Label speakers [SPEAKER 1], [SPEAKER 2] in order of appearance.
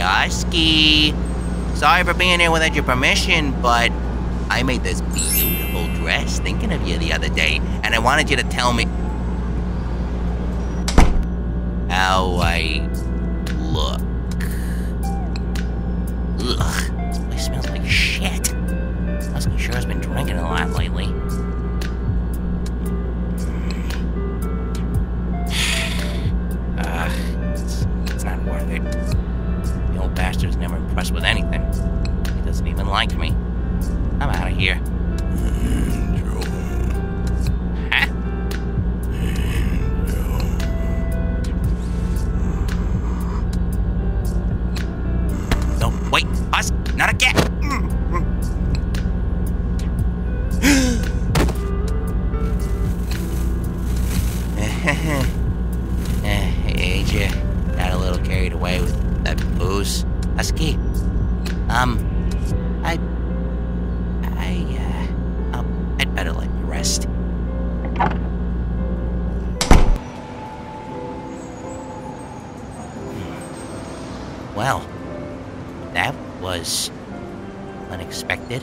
[SPEAKER 1] Hey, Sorry for being here without your permission, but I made this beautiful dress thinking of you the other day, and I wanted you to tell me how I look. Ugh, this place smells like shit. Husky sure has been drinking a lot lately. Impressed with anything. He doesn't even like me. I'm out of here. No, wait, not again. Eh, eh, eh, Ain't you got a little carried away with that booze? Husky, um, I, I, uh, I'll, I'd better let you rest. Well, that was unexpected.